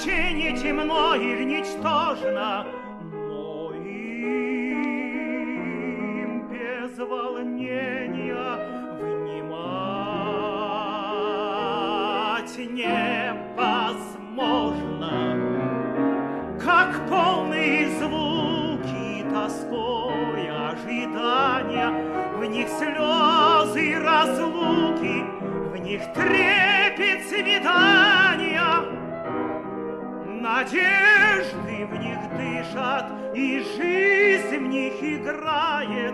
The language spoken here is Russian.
значение темно или ничтожно, но им без волнения внимать невозможно, как полные звуки тоской ожидания, в них слезы разлуки, в них трепет Надежды в них дышат, и жизнь в них играет,